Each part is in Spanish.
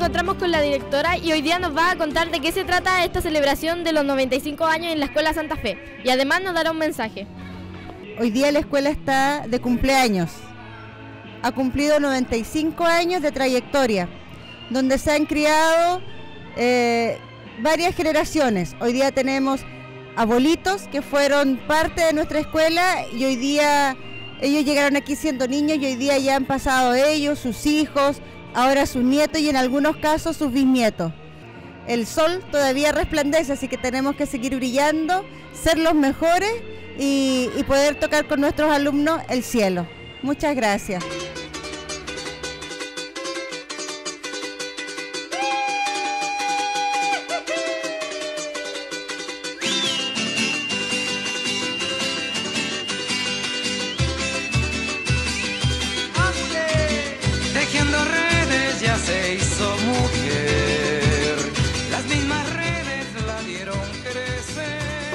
encontramos con la directora y hoy día nos va a contar de qué se trata esta celebración de los 95 años en la Escuela Santa Fe y además nos dará un mensaje. Hoy día la escuela está de cumpleaños. Ha cumplido 95 años de trayectoria, donde se han criado eh, varias generaciones. Hoy día tenemos abuelitos que fueron parte de nuestra escuela y hoy día ellos llegaron aquí siendo niños y hoy día ya han pasado ellos, sus hijos, ahora sus nietos y en algunos casos sus bisnietos. El sol todavía resplandece, así que tenemos que seguir brillando, ser los mejores y, poder tocar con nuestros alumnos el cielo. Muchas gracias.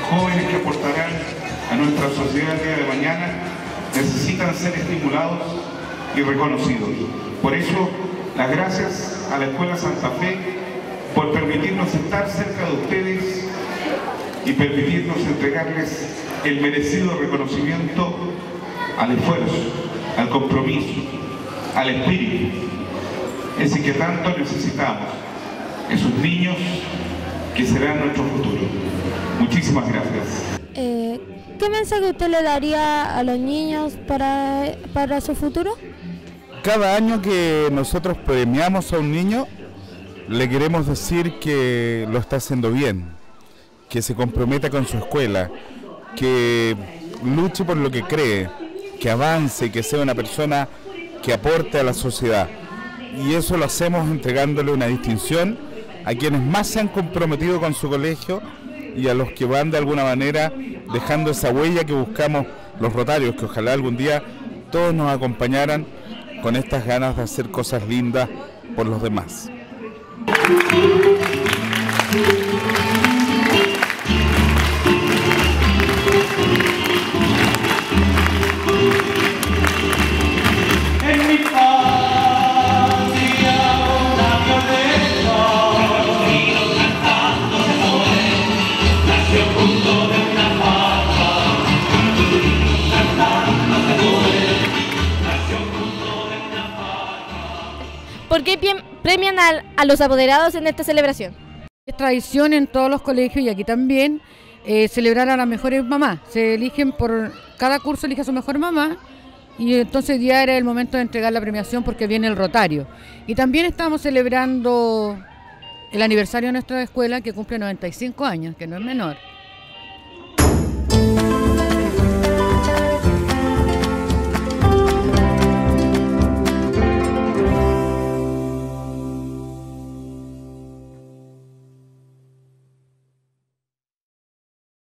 Jóvenes que aportarán a nuestra sociedad el día de mañana necesitan ser estimulados y reconocidos. Por eso, las gracias a la Escuela Santa Fe por permitirnos estar cerca de ustedes y permitirnos entregarles el merecido reconocimiento al esfuerzo, al compromiso, al espíritu, ese que tanto necesitamos, esos niños que serán nuestro futuro. Muchísimas gracias. Eh, ¿Qué mensaje usted le daría a los niños para, para su futuro? Cada año que nosotros premiamos a un niño, le queremos decir que lo está haciendo bien, que se comprometa con su escuela, que luche por lo que cree, que avance, que sea una persona que aporte a la sociedad. Y eso lo hacemos entregándole una distinción a quienes más se han comprometido con su colegio y a los que van de alguna manera dejando esa huella que buscamos los rotarios, que ojalá algún día todos nos acompañaran con estas ganas de hacer cosas lindas por los demás. Qué premian al- a, los apoderados en esta celebración? Es tradición en todos los colegios y aquí también eh, celebrar a las mejores mamás. Se eligen por cada curso elige a su mejor mamá y entonces ya era el momento de entregar la premiación porque viene el rotario. Y también estamos celebrando el aniversario de nuestra escuela que cumple 95 años, que no es menor.